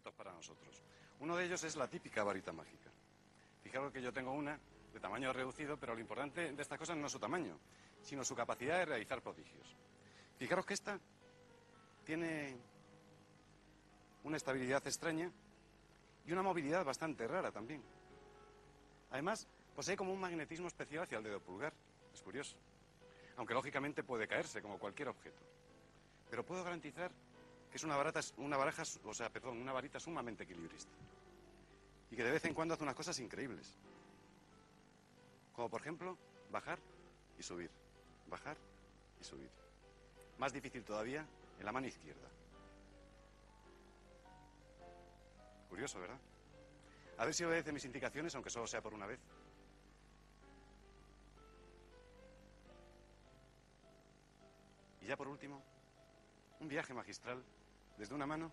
para nosotros. Uno de ellos es la típica varita mágica. Fijaros que yo tengo una de tamaño reducido, pero lo importante de estas cosas no es su tamaño, sino su capacidad de realizar prodigios. Fijaros que esta tiene una estabilidad extraña y una movilidad bastante rara también. Además, posee como un magnetismo especial hacia el dedo pulgar. Es curioso. Aunque lógicamente puede caerse como cualquier objeto. Pero puedo garantizar que es una, barata, una baraja, o sea, perdón, una varita sumamente equilibrista. Y que de vez en cuando hace unas cosas increíbles. Como por ejemplo, bajar y subir. Bajar y subir. Más difícil todavía en la mano izquierda. Curioso, ¿verdad? A ver si obedece mis indicaciones, aunque solo sea por una vez. Y ya por último, un viaje magistral desde una mano.